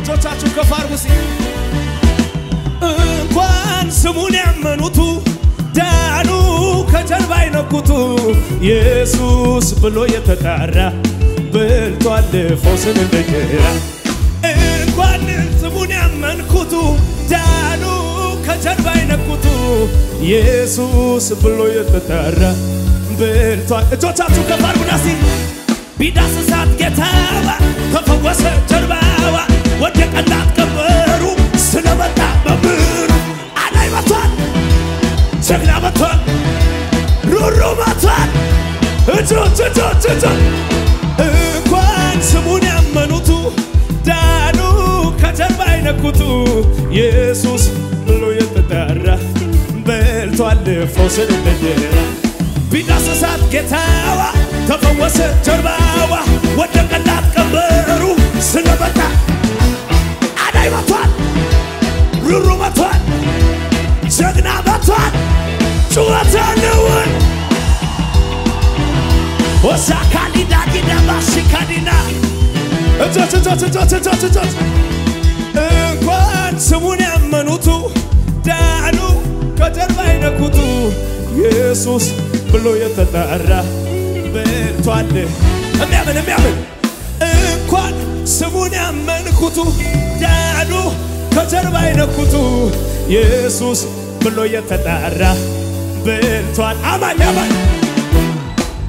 እጆቻችሁ ከፍ አድርጉ እንኳን ስሙን ያመኑቱ ዳኑ ከጀርባ አይነኩቱ። ኢየሱስ ብሎ የተጣራ በልቷል ፈውስን እንደ እንጀራ እንኳን ስሙን ያመንኩቱ ዳኑ ከጀርባ አይነኩቱ። ኢየሱስ ብሎ የተጣራ በልቷል። እጆቻችሁ ከፍ አድርጉና ቢዳስሳት ጌታዋ ተፈወሰ ጀርባዋ ወደቀላት ቀበሩ ስለመጣ መምህሩ አዳይ መቷል ጀግና መቷል ሩሩ መቷል እጆች እጆች እጆች እንኳን ስሙን ያመኑቱ ዳኑ ከጀርባ አይነኩቱ። ኢየሱስ ብሎ የተጠራ በልቷል ፈውስን እንደ እንጀራ ቢዳስሳት ጌታዋ ተፈወሰ ጀርባዋ። ወደቀላት ቀንበሩ ስለመጣ ወሳካሊዳ ጊዳ ባሽካዲና እጆች እጆች እጆች እጆች እጆች እንኳን ስሙን ያመኑቱ ዳኑ ከጀርባ አይነኩቱ ኢየሱስ ብሎ የተጠራ በልቷል የሚያምን የሚያምን እንኳን ስሙን ያመንኩቱ ዳኑ ከጀርባ አይነኩቱ ኢየሱስ ብሎ የተጠራ በልቷል አማኝ አማኝ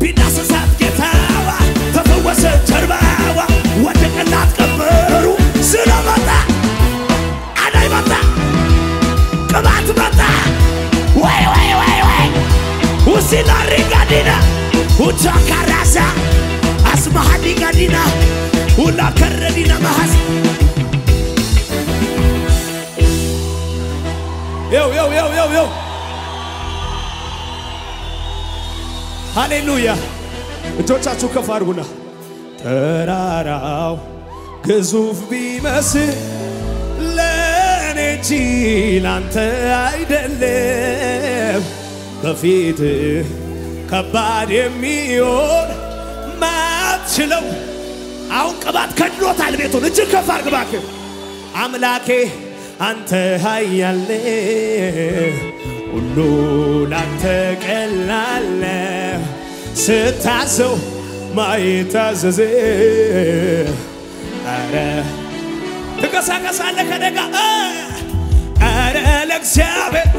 ቢዳስሳት ጌታዋ ተፈወሰ ጀርባዋ ወደቀላት ቀበሩ ስለመጣ አዳይ መጣ ቅባት መጣ ወይ ወይ ወይ ወይ ውሲናሪ ጋዲና ሁቻ ካራሳ አስማሃዲ ጋዲና ሁላ ከረዲና መሃስ ው ሃሌሉያ። እጆቻችሁ ከፍ አድርጉና ተራራው ግዙፍ ቢመስል ለእኔ እንጂ ላንተ አይደለም። በፊት ከባድ የሚሆን ማትችለው አሁን ቅባት ከድሎታል ቤቱን። እጅግ ከፍ አድርግ እባክህ። አምላኬ አንተ ኃያል ሁሉ ላንተ ነው ስታዘው ማይታዘዝ አረ ትንቀሳቀሳለህ ከደጋ። አረ ለእግዚአብሔር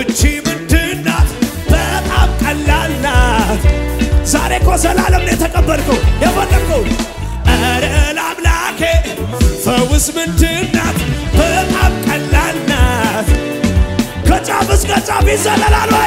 እቺ ምንድናት በጣም ቀላል ናት። ዛሬ እኮ ዘላለም ነው የተቀበልከው የፈለግከው አረ ለአምላኬ ፈውስ ምንድናት በጣም Pisa la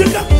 በጌታችን ጋር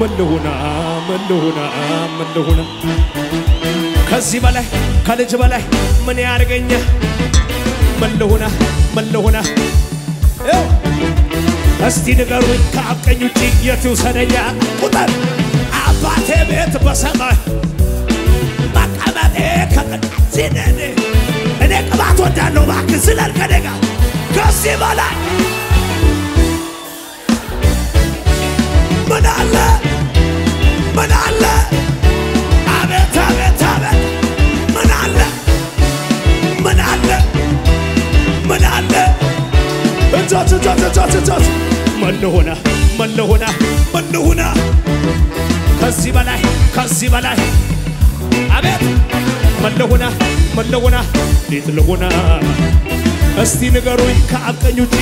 ምን ልሁና ምን ከዚህ በላይ ከልጅ በላይ ምን ያርገኛ ምን ልሁና እስቲ ንገሩኝ ከአብ ቀኝ ውጭ የት ይውሰደኛ ቁጥር አባቴ ቤት በሰማይ መቀመጤ ከቅዳሴነን እኔ ቅባት ወዳለሁ እባክህ ዝለል ከኔ ከዚህ በላይ ምን አለ ምን አለ? አቤት አቤት አቤት! ምን አለ? ምን አለ? ምን አለ? እጆች ምን ልሁና ምን ልሁና ምን ልሁና ከዚህ በላይ ከዚህ በላይ! አቤት! ምን ልሁና እንዴት ልሁና እስቲ ንገሩኝ ከአብ ቀኝ ውጪ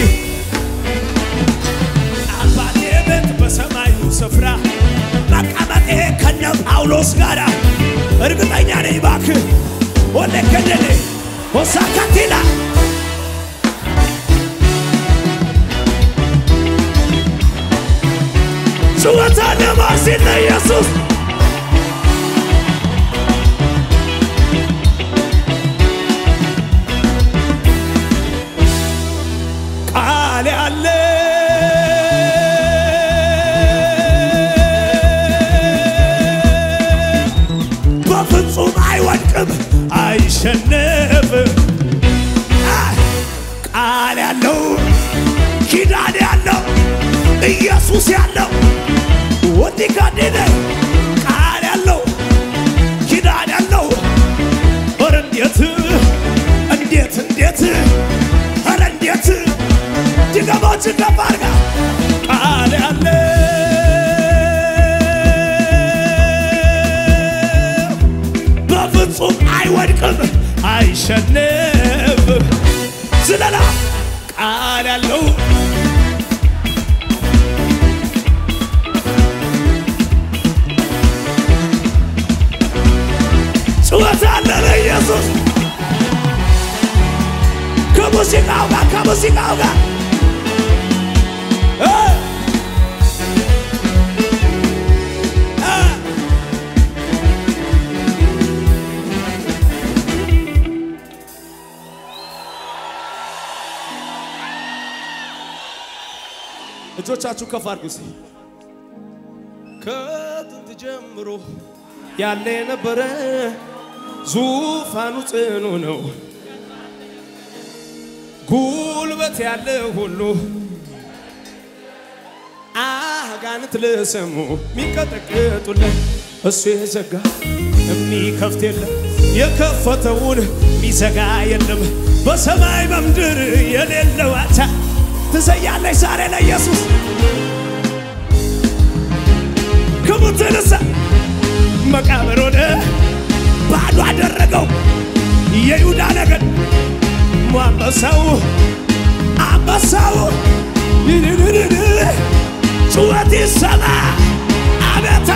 ከነ ጳውሎስ ጋር እርግጠኛ ነኝ እባክህ። ወደ ከደሌ ሆሳካቲላ። ጩኸት አለ ማሲል ኢየሱስ ያለው ወዲህ ካዴነ ቃል ያለው ኪዳን ያለው ኧረ እንዴት እንዴት እንዴት ኧረ እንዴት ድገሞች ከፍ አድርጋ ቃል ያለ በፍጹም አይወድቅም አይሸነፍም ከሙዚቃው ጋር እጆቻችሁ ከፍ አድርጉ እስኪ። ከጥንት ጀምሮ ያለ የነበረ ዙፋኑ ጽኑ ነው። ጉልበት ያለ ሁሉ አጋንንት ለስሙ የሚንቀጠቀጡለት እሱ የዘጋ የሚከፍት የለም፣ የከፈተውን የሚዘጋ የለም። በሰማይ በምድር የሌለው አቻ ትዘያለች ዛሬ ለኢየሱስ ክቡር ተነሳ መቃብር ወደ ባዶ አደረገው የይሁዳ ነገድ አንበሳው አንበሳው ይድድድድ ጩኸት ይሰማ። አቤታ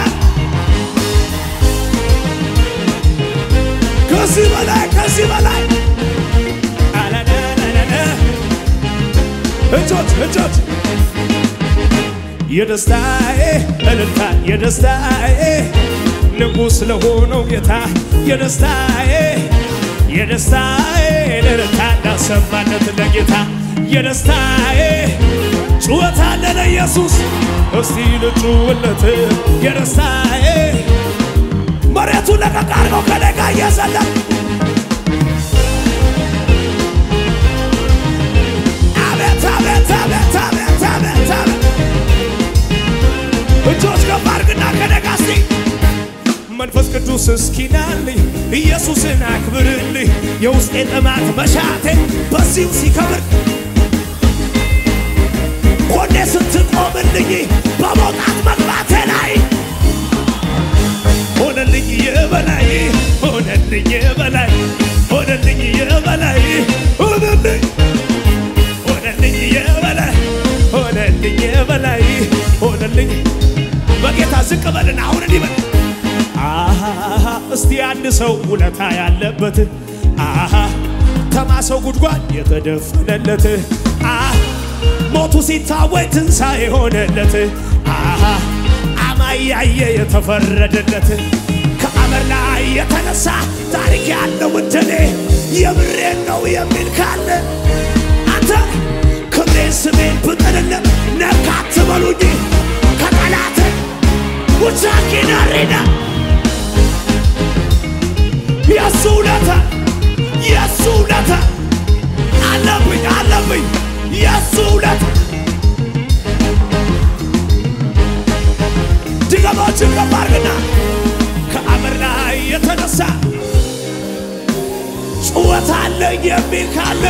ከዚህ በላይ ከዚህ በላይ! እጆች እጆች የደስታዬ እልልታ የደስታዬ ንጉሥ ለሆነው ጌታ! የደስታዬ የደስታዬ እልልታ እንዳሰማለት ለጌታ የደስታዬ ጩኸት አለ ለኢየሱስ። እስቲ ልጩውለት የደስታዬ መሬቱ ለቀቅ አድርገው ከኔ ጋር እየዘለለ መንፈስ ቅዱስ እስኪናልኝ ኢየሱስን አክብርልኝ የውስጤ ጥማት መሻቴ በዚሁ ሲከብር ጎኔ ስትቆምልኝ በመውጣት መግባቴ ላይ ሆነልኝ የበላይ ሆነልኝ የበላይ ሆነልኝ የበላይ ሆነልኝ ሆነልኝ የበላይ ሆነልኝ ሆነልኝ በላይ ሆነልኝ በጌታ ዝቅ በልን አሁን እንዲህ በል። አሃ እስቲ አንድ ሰው ውለታ ያለበት። አሃ! ተማሰው ጉድጓድ የተደፈነለት። ሞቱ ሲታወይ ትንሣኤ ሆነለት። አሃ! አማያየ የተፈረደለት። ከአመር ላይ የተነሳ ታሪክ ያለው እንደኔ የምሬን ነው የሚል ካለ አንተ ክብሬን ስሜን ብጥልለት ነካ አትበሉኝ ከጠላት ውቻኪናሪና የሱ ውለታ የሱ ውለታ። አለብኝ አለብኝ የሱ ውለታ። ድገሞችን ገባርግና ከአመር ላይ የተነሳ ጩኸት አለኝ የሚል ካለ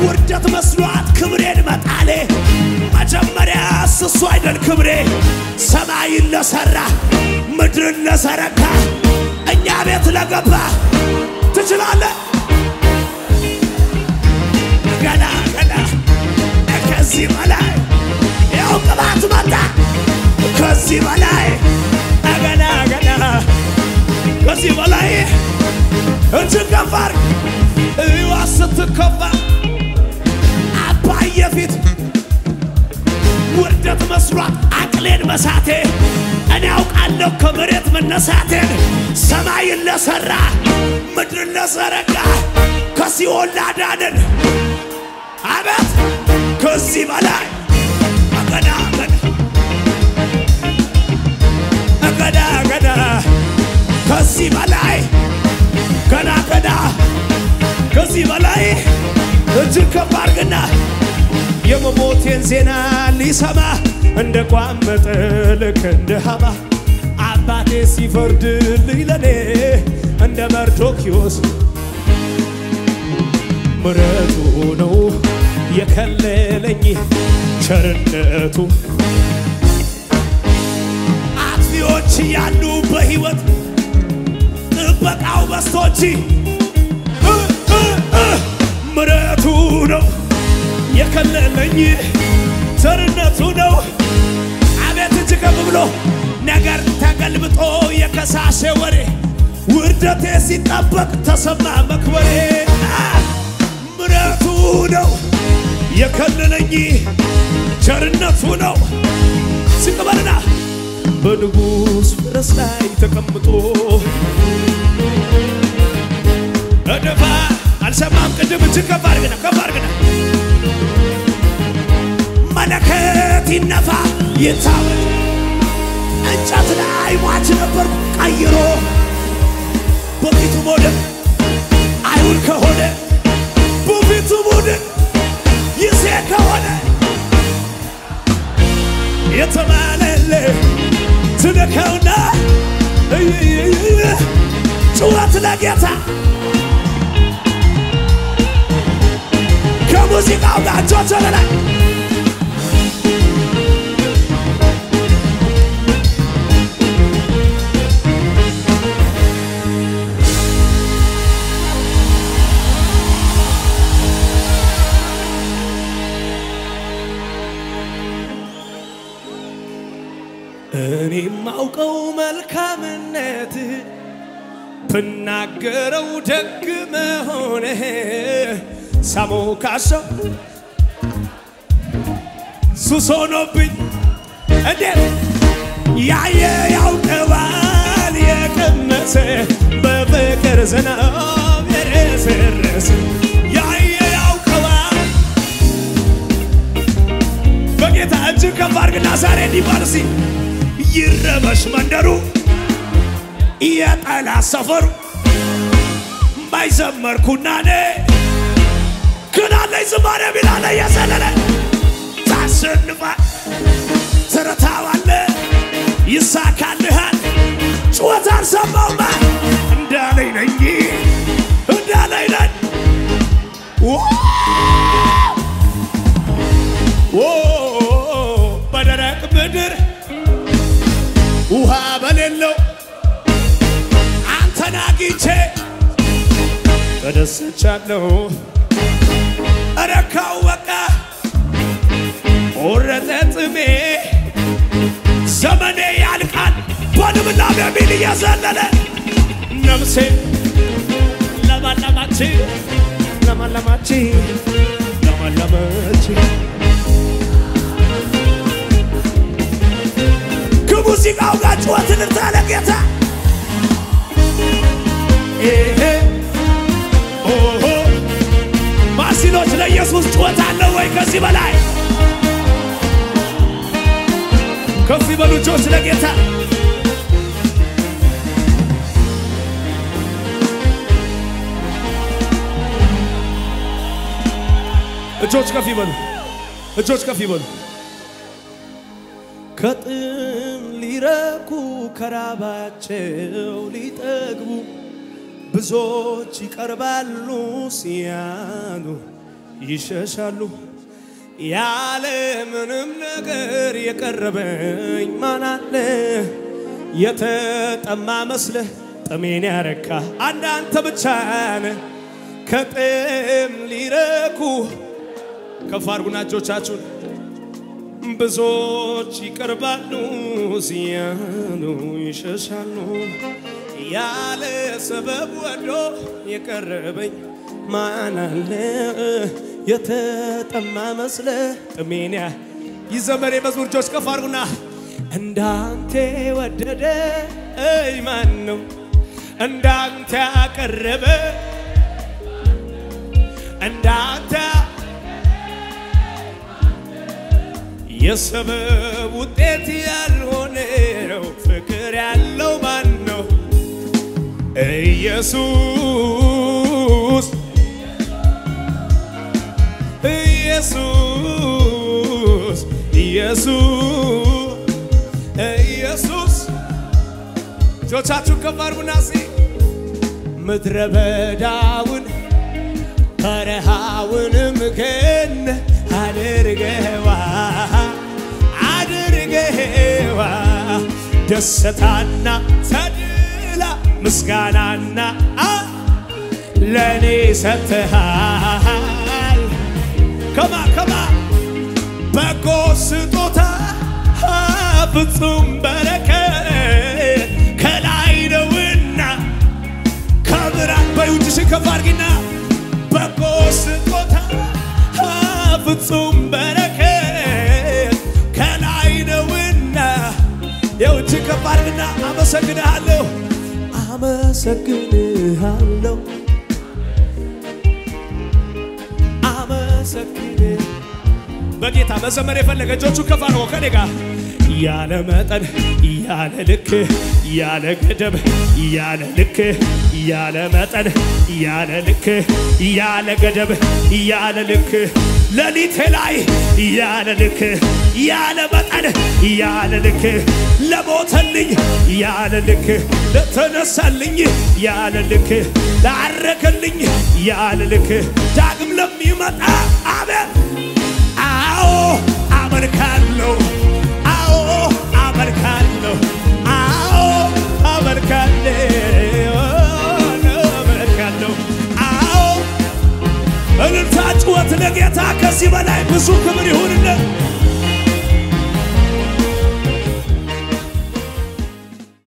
ውርደት መስሏት ክብሬን መጣሌ። መጀመሪያ እሱ አይደል ክብሬ። ሰማይን ለሠራ ምድርን ለዘረጋ እኛ ቤት ለገባ። ትችላለህ ገና ገና ከዚህ በላይ ያው ቅባት መጣ። ከዚህ በላይ ገና ገና ከዚህ በላይ እጅግ ከፋር እዩዋ ስትከፋ አባዬ ፊት ውርደት መስሏት አቅሌን መሳቴ እኔ አውቃለሁ ከመሬት መነሳቴን። ሰማይን ለሠራ ምድርን ለዘረጋ ከሲኦል ላዳንን አቤት! ከዚህ በላይ ገና ገና ገና ከዚህ በላይ ገና ገና ከዚህ በላይ እጅግ ከፍ አድርግና የመሞቴን ዜና ሊሰማ እንደ ቋመጠ ልክ እንደ ሐማ አባቴ ሲፈርድልኝ ለኔ እንደ መርዶክዮስ። ምረቱ ነው የከለለኝ ቸርነቱ። አጥፊዎች ያሉ በሕይወት ጥበቃው በስቶች ምረቱ ነው የከለለኝ ቸርነቱ ነው። አቤት እጅ ከፍ ብሎ ነገር ተገልብጦ የከሳሼ ወሬ ውርደቴ ሲጠበቅ ተሰማ መክበሬ ምረቱ ነው የከለለኝ ቸርነቱ ነው። ሲቀበልና በንጉሥ ፈረስ ላይ ተቀምጦ እደፋ አልሰማም ቅድም እጅግ ከፍ አድርግና ከፍ አድርግና መለከት ይነፋ ይታወቅ እንጨት ላይ ሟች ነበርኩ ቀይሮ በፊቱ ሞድን አይሁን ከሆነ በፊቱ ሞድን ይሴ ከሆነ የተባለለ ትነካውና ጩኸት ለጌታ ከሙዚቃው ጋር እጆች ወደ እኔ ማውቀው መልካምነት ብናገረው ደግ መሆንህ ሳሞ ካሰው ሱስ እንዴት ያየ ያውቀዋል የቀመሰ በፍቅር ዝናብ የረሰረሰ ያየ ያውቀዋል በጌታ እጅግ ከፍ አድርግና ዛሬ እንዲባል እስቲ ይረበሽ መንደሩ የጠላት ሰፈሩ። ባይዘመርኩና ኔ ግን አለኝ ዝማሬ ቢላለ የዘለለ ታስንፋ ትረታዋለ ይሳካልሃል። ጩኸት አልሰማውማ እንዳለኝ ነኝ እንዳ ኦ ተደስቻለሁ። ረካው በቃ ወረደ ጥሜ ዘመኔ ያልቃል። በልምላሜ ሚል እየዘለለ ነፍሴ ለማለማች ለማለማች ለማለማች ከሙዚቃው ጋር ጩኸትን እንታለ ጌታ ማሲኖች ለኢየሱስ ጩኸት አለው ወይ? ከዚህ በላይ ከፍ ይበሉ እጆች ለጌታ። እጆች ከፍ ይበሉ እጆች ከፍ ይበሉ። ከጥም ሊረኩ ከራባቸው ሊጠግቡ ብዙዎች ይቀርባሉ ሲያሉ ይሸሻሉ ያለ ምንም ነገር የቀረበኝ ማን አለ? የተጠማ መስለህ ጥሜን ያረካ አንዳንተ ብቻ ነህ። ከጥም ሊረኩ ከፍ አድርጉና እጆቻችሁን ብዙዎች ይቀርባሉ ሲያሉ ይሸሻሉ ያለ ሰበብ ወዶ የቀረበኝ ማን አለ? የተጠማ መስለ ጥሜንያ ይዘመር የመዝሙር እጆች ከፍ አድርጉና እንዳንተ ወደደ ማን ነው እንዳንተ ያቀረበ እንዳንተ የሰበብ ውጤት ያልሆነው ፍቅር ያለው ማን? ኢየሱስ ኢየሱስ ኢየሱስ። ኢየሱስ እጆቻችሁን ከፍ አድርጉና እስኪ ምድረ በዳውን በረሃውንም ግን አድርገዋ አድርገዋ። ደስታና ተድላ ምስጋናና ለእኔ ሰጥተሃል። ከማ ከማ በጎ ስጦታ ፍጹም በረከት ከላይ ነውና ከብርሃን በይውጭሽን ከፍ በጎ ስጦታ ፍጹም በረከት ከላይ ነውና የውጭ ከፍ አድርግና አመሰግንሃለሁ። አመሰግን በጌታ መዘመር የፈለገ እጆቹ ከፍ አድርጎ ከኔ ጋር። ያለ መጠን ያለ ልክ ያለ ገደብ ያለ ልክ ያለ መጠን ያለ ልክ ያለ ገደብ ያለ ልክ ሌሊቴ ላይ ያለ ልክ ያለ መጠን ያለ ልክ ለሞተልኝ ያለ ልክ ለተነሳልኝ ያለ ልክ ላረገልኝ ያለ ልክ ዳግም ለሚመጣ አቤት አዎ አመልካለሁ እልልታ ጩኸት ለጌታ ከዚህ በላይ ብዙ ክብር ይሁንለት